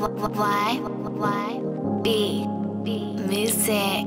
Y Y B B music.